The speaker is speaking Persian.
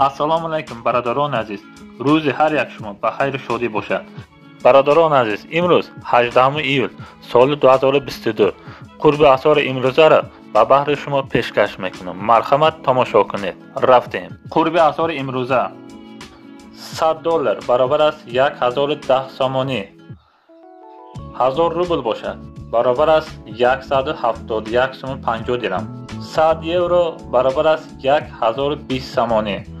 اسلام علیکم برادران عزیز روز هر یک شما به خیر و شادی باشه برادران عزیز امروز 18 اوئیل سال 2022 قرب ازار امروزه را به بدر شما پیشکش میکنم مرahmat تماشا کنید رفتیم قرب ازار امروز 100 دلار برابر از 1010 صمونی 1000 روبل باشد برابر است 171.50 درم 100 یورو برابر است 1020 صمونی